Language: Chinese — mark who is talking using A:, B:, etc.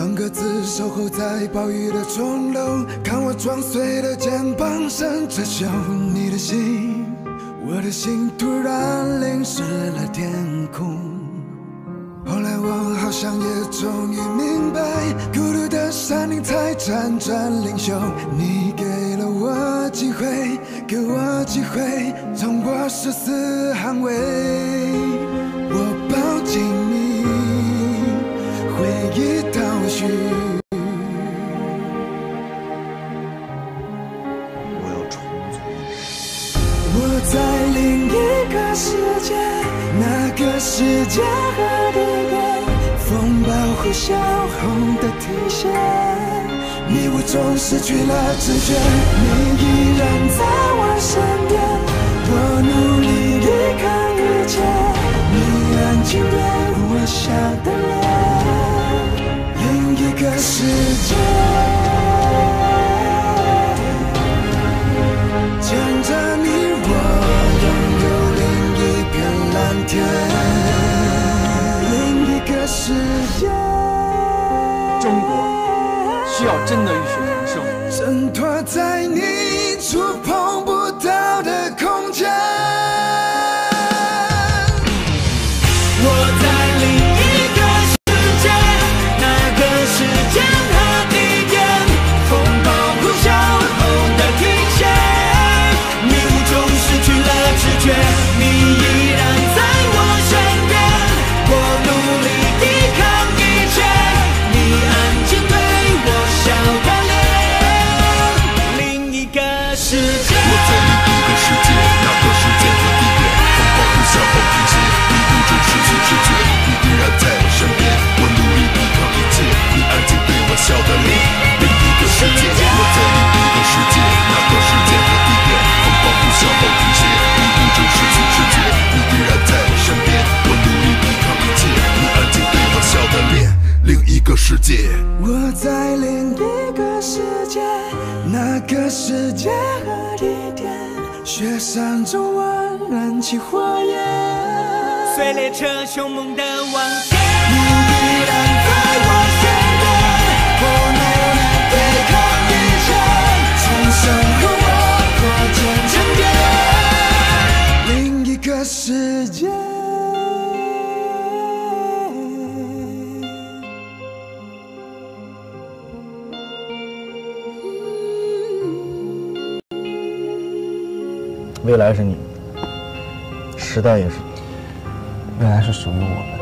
A: 当鸽子守候在暴雨的钟楼，看我撞碎的肩膀声着秀你的心，我的心突然淋湿了天空。后来我好像也终于明白，孤独的山林才辗转领袖。你给了我机会，给我机会，冲破生死捍卫。我抱紧个世界，那个世界和地点，风暴后小红的体现，迷雾中失去了知觉，你依然在我身边，我努力抵抗一切，你安静对我笑的。脸，天，另一个世界。
B: 中国需要真的浴血神圣。
A: 挣脱在你触碰世界。我
C: 在另一个世界，那个世界和地点，
A: 雪山中温暖起火焰，
D: 碎裂成凶猛的往前，
E: 未来是你，时代也是你，
F: 未来是属于我们的。